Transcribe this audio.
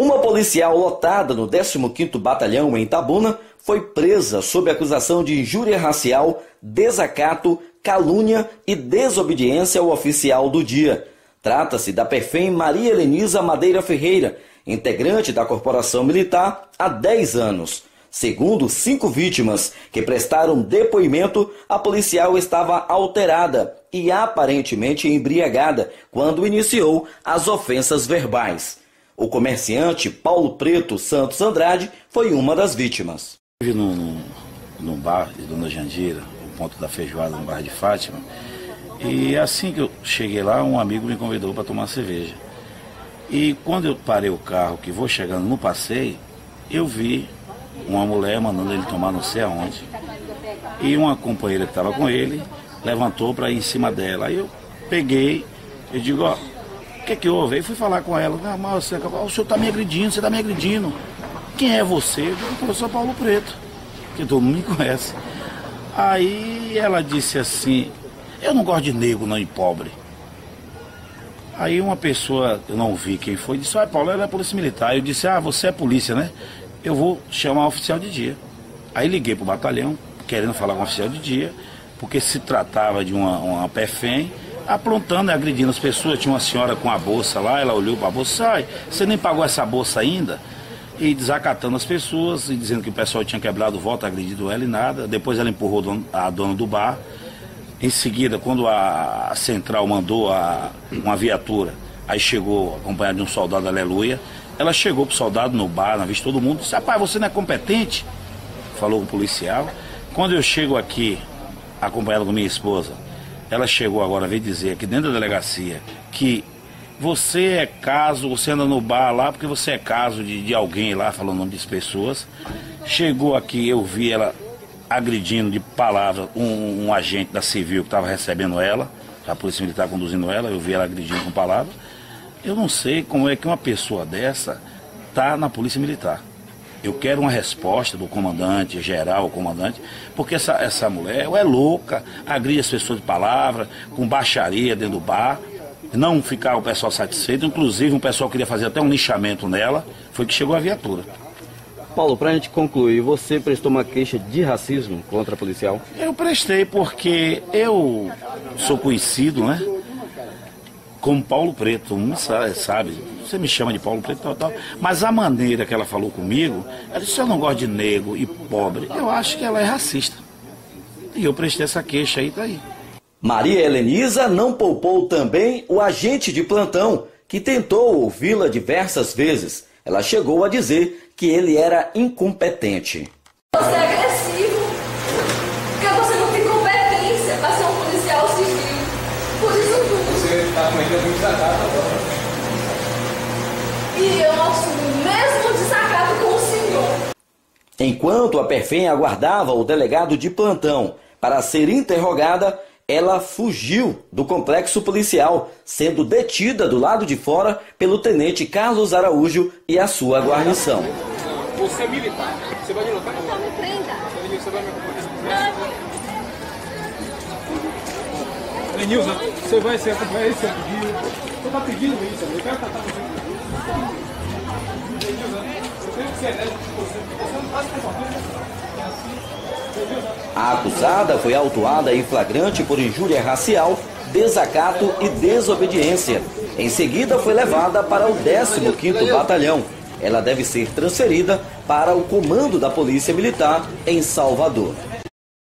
Uma policial lotada no 15º Batalhão em Tabuna foi presa sob acusação de injúria racial, desacato, calúnia e desobediência ao oficial do dia. Trata-se da perfém Maria Helenisa Madeira Ferreira, integrante da Corporação Militar há 10 anos. Segundo cinco vítimas que prestaram depoimento, a policial estava alterada e aparentemente embriagada quando iniciou as ofensas verbais. O comerciante Paulo Preto Santos Andrade foi uma das vítimas. Estive num, num bar de Dona Jandira, o ponto da feijoada no bar de Fátima, e assim que eu cheguei lá, um amigo me convidou para tomar cerveja. E quando eu parei o carro, que vou chegando no passeio, eu vi uma mulher mandando ele tomar não sei aonde. E uma companheira que estava com ele levantou para ir em cima dela. Aí eu peguei, eu digo, ó, o que é que houve? Aí fui falar com ela, ah, mas o senhor está me agredindo, você está me agredindo. Quem é você? Eu sou Paulo Preto, que todo mundo me conhece. Aí ela disse assim, eu não gosto de negro, não, de pobre. Aí uma pessoa, eu não vi quem foi, disse, ah, Paulo, ela é polícia militar. Eu disse, ah, você é polícia, né? eu vou chamar o oficial de dia. Aí liguei para o batalhão, querendo falar com o oficial de dia, porque se tratava de uma, uma PFM, aprontando e agredindo as pessoas. Tinha uma senhora com a bolsa lá, ela olhou para a bolsa, sai, você nem pagou essa bolsa ainda? E desacatando as pessoas, e dizendo que o pessoal tinha quebrado o voto, agredido ela e nada. Depois ela empurrou a dona do bar. Em seguida, quando a, central mandou a, uma viatura, aí chegou acompanhado de um soldado aleluia, ela chegou pro soldado no bar, na vista de todo mundo, disse, rapaz, você não é competente? Falou o policial. Quando eu chego aqui, acompanhado com minha esposa, ela chegou agora, veio dizer aqui dentro da delegacia que você é caso, você anda no bar lá porque você é caso de, de alguém lá, falando o nome das pessoas. Chegou aqui, eu vi ela agredindo de palavra um, um agente da civil que estava recebendo ela, a polícia militar conduzindo ela, eu vi ela agredindo com palavras. Eu não sei como é que uma pessoa dessa está na Polícia Militar. Eu quero uma resposta do comandante geral, comandante, porque essa, essa mulher é louca, agride as pessoas de palavra, com baixaria dentro do bar, não ficar o pessoal satisfeito. Inclusive, um pessoal queria fazer até um lixamento nela, foi que chegou a viatura. Paulo, para a gente concluir, você prestou uma queixa de racismo contra a policial? Eu prestei porque eu sou conhecido, né? Como Paulo Preto, um sabe, você me chama de Paulo Preto, tal, tal. Mas a maneira que ela falou comigo, ela disse, eu não gosto de negro e pobre. Eu acho que ela é racista. E eu prestei essa queixa aí, tá aí. Maria Heleniza não poupou também o agente de plantão, que tentou ouvi-la diversas vezes. Ela chegou a dizer que ele era incompetente. Você é Enquanto a Perfém aguardava o delegado de plantão para ser interrogada, ela fugiu do complexo policial, sendo detida do lado de fora pelo tenente Carlos Araújo e a sua guarnição. Você é militar. Você vai me lotar? Não, me prenda. Você vai me acompanhar. Lenilza, você vai ser acompanhar esse pedido. Você está pedindo isso, eu quero tratar você. Lenilza, eu tenho que ser né? você. Você não faz a acusada foi autuada em flagrante por injúria racial, desacato e desobediência. Em seguida, foi levada para o 15º Batalhão. Ela deve ser transferida para o comando da Polícia Militar em Salvador.